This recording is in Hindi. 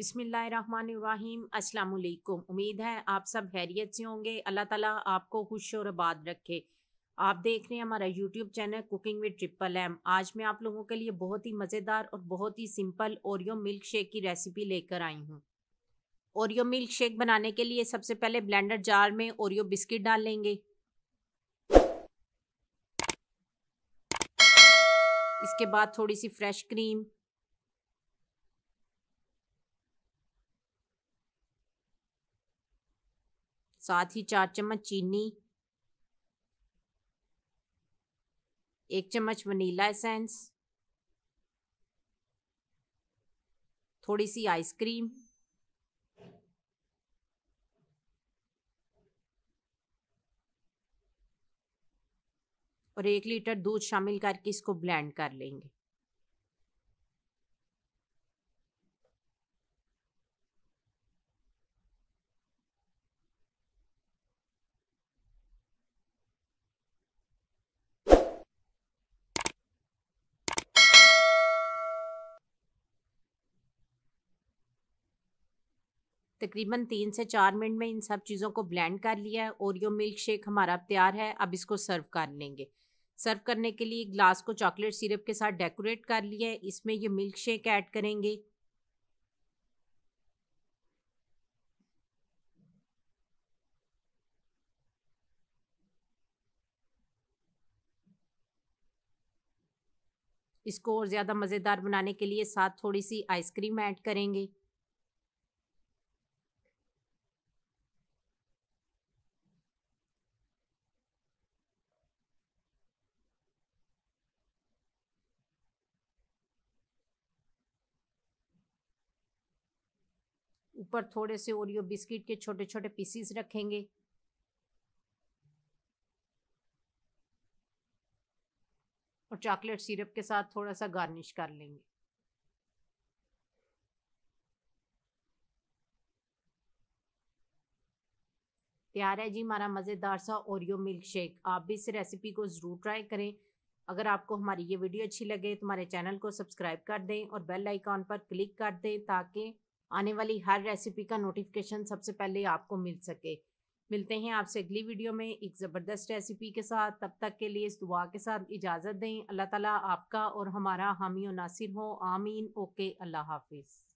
बिसमीम अस्सलाम वालेकुम उम्मीद है आप सब हैरियत से होंगे। अल्लाह ताला आपको खुश और आबाद रखे। आप देख रहे हैं हमारा YouTube channel cooking with triple M. आज मैं आप लोगों के लिए बहुत ही मज़ेदार और बहुत ही सिंपल ओरियो मिल्क शेक की रेसिपी लेकर आई हूँ। ओरियो मिल्क शेक बनाने के लिए सबसे पहले ब्लेंडर जार में ओरियो बिस्किट डाल लेंगे। इसके बाद थोड़ी सी फ्रेश क्रीम साथ ही चार चम्मच चीनी, एक चम्मच वनीला एसेंस थोड़ी सी आइसक्रीम और एक लीटर दूध शामिल करके इसको ब्लेंड कर लेंगे। तकरीबन तीन से चार मिनट में इन सब चीज़ों को ब्लेंड कर लिया है। ओरियो मिल्क शेक हमारा तैयार है। अब इसको सर्व कर लेंगे। सर्व करने के लिए ग्लास को चॉकलेट सिरप के साथ डेकोरेट कर लिया है। इसमें ये मिल्क शेक ऐड करेंगे। इसको और ज़्यादा मज़ेदार बनाने के लिए साथ थोड़ी सी आइसक्रीम ऐड करेंगे। ऊपर थोड़े से ओरियो बिस्किट के छोटे छोटे पीसीस रखेंगे। और चॉकलेट सिरप के साथ थोड़ा सा गार्निश कर लेंगे। तैयार है जी हमारा मज़ेदार सा ओरियो मिल्क शेक आप भी इस रेसिपी को ज़रूर ट्राई करें। अगर आपको हमारी ये वीडियो अच्छी लगे तो हमारे चैनल को सब्सक्राइब कर दें और बेल आइकॉन पर क्लिक कर दें ताकि आने वाली हर रेसिपी का नोटिफिकेशन सबसे पहले आपको मिल सके। मिलते हैं आपसे अगली वीडियो में एक ज़बरदस्त रेसिपी के साथ। तब तक के लिए इस दुआ के साथ इजाज़त दें। अल्लाह ताला आपका और हमारा हामी और नासिर हो। आमीन। ओके, अल्लाह हाफिज़।